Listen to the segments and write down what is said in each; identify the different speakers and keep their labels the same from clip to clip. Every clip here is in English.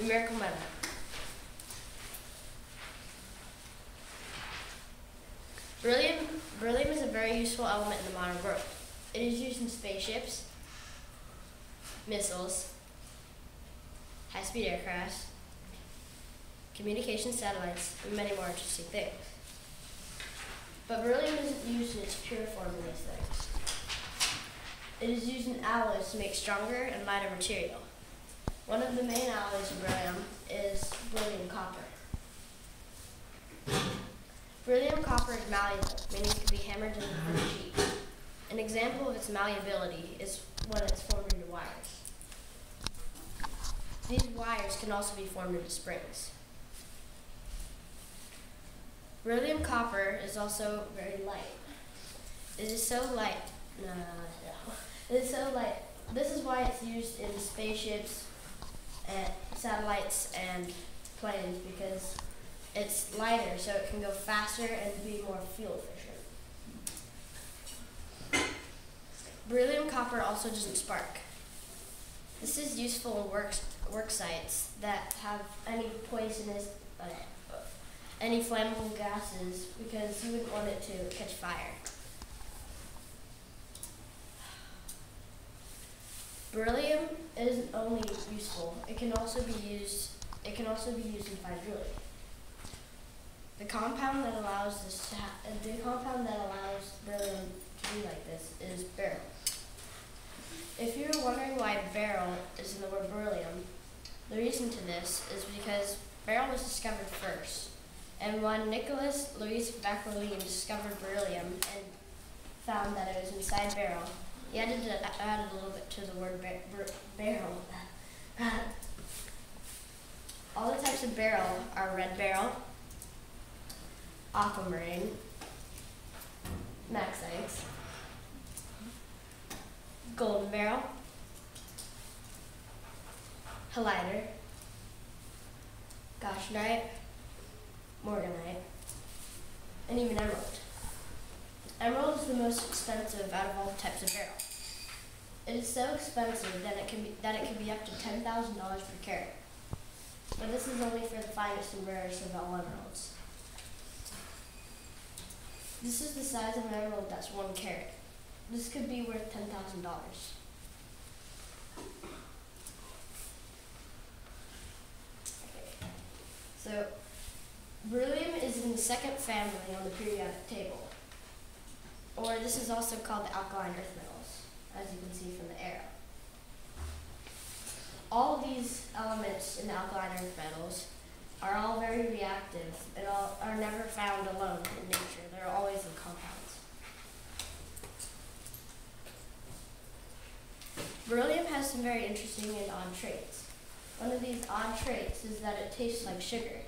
Speaker 1: Numerical meta. Beryllium, beryllium is a very useful element in the modern world. It is used in spaceships, missiles, high-speed aircrafts, communication satellites, and many more interesting things. But beryllium isn't used in its pure form in these things. It is used in alloys to make stronger and lighter material. One of the main alloys of beryllium is beryllium copper. Beryllium copper is malleable, meaning it can be hammered into a sheet. An example of its malleability is when it's formed into wires. These wires can also be formed into springs. Beryllium copper is also very light. It is so light. No, no. It is so light. This is why it's used in spaceships, satellites, and planes because it's lighter, so it can go faster and be more fuel efficient. Beryllium copper also doesn't spark. This is useful in work, work sites that have any poisonous, uh, any flammable gases because you wouldn't want it to catch fire. Beryllium isn't only useful, it can also be used it can also be used in jewelry. The compound that allows this the compound that allows beryllium to be like this is beryl. If you're wondering why beryl is in the word beryllium, the reason to this is because beryl was discovered first. And when Nicholas Louis Vauquelin discovered beryllium and found that it was inside beryl, he added, a little bit to the word bar- bar- beryl. All the types of beryl are red beryl, aquamarine, maxites, golden beryl, halide, goshenite, morganite, and even emerald. Emerald is the most expensive out of all types of beryl. It is so expensive that it can be that it can be up to ten thousand dollars per carat. But this is only for the finest and rarest of all emeralds. This is the size of an emerald that's one carat. This could be worth ten thousand dollars. So, beryllium is in the second family on the periodic table. Or this is also called the alkaline earth metals, as you can see from the arrow. All of these elements in the alkaline earth metals are all very reactive and all, are never found alone in nature. They're always in compounds. Beryllium has some very interesting and odd traits. One of these odd traits is that it tastes like sugar.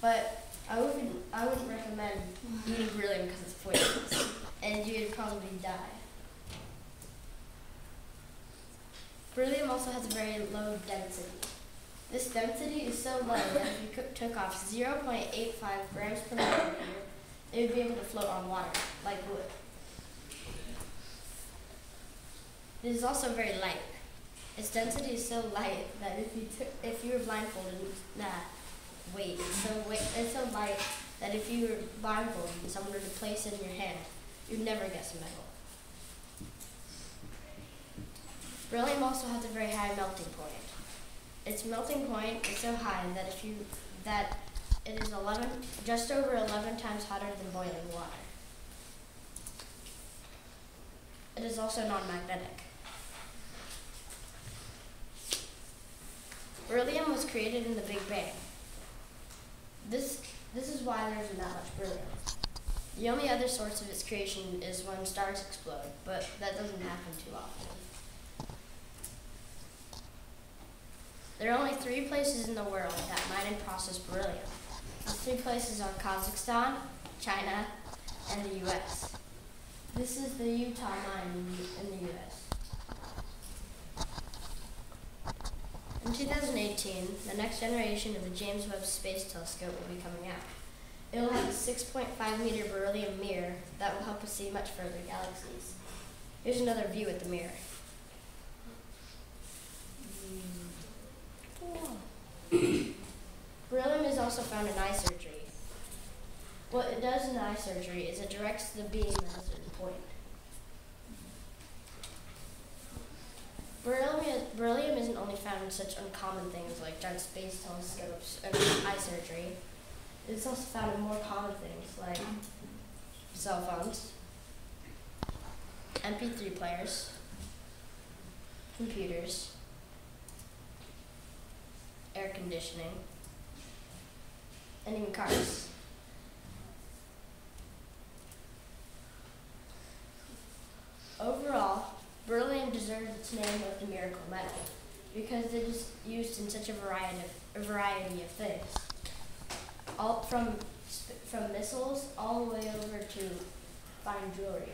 Speaker 1: But I wouldn't, I wouldn't recommend eating beryllium because it's poisonous, and you'd probably die. Beryllium also has a very low density. This density is so low that if you took off 0.85 grams per millimeter, it would be able to float on water, like wood. It is also very light. Its density is so light that if you took, if you were blindfolded, nah, weight. It's so weight, it's so light that if you were blindfolded and someone were to place it in your hand, you'd never guess a metal. Beryllium also has a very high melting point. Its melting point is so high that if you that it is 11 just over 11 times hotter than boiling water. It is also non-magnetic. Beryllium was created in the Big Bang. This, this is why there isn't that much beryllium. The only other source of its creation is when stars explode, but that doesn't happen too often. There are only three places in the world that mine and process beryllium. These three places are Kazakhstan, China, and the U.S. This is the Utah mine in the, in the U.S. In 2018, the next generation of the James Webb Space Telescope will be coming out. It will have a 6.5 meter beryllium mirror that will help us see much further galaxies. Here's another view at the mirror. Beryllium is also found in eye surgery. What it does in eye surgery is it directs the beam at a certain point. Beryllium, isn't only found in such uncommon things like giant space telescopes and eye surgery. It's also found in more common things like cell phones, MP3 players, computers, air conditioning, and even cars. Overall, beryllium deserves its name of the miracle metal because it is used in such a variety of, a variety of things. All from from missiles all the way over to fine jewelry.